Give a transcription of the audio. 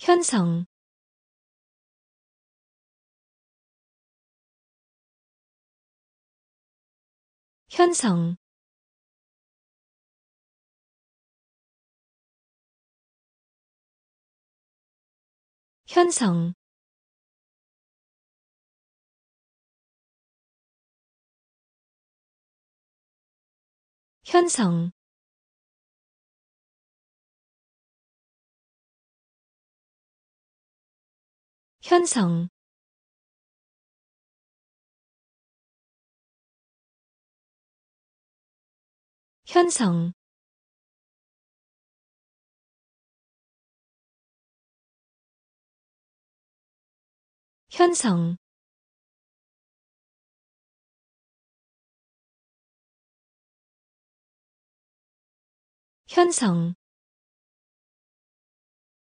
현성. 현성. 현성. 현성. 현성 현성 현성 현성.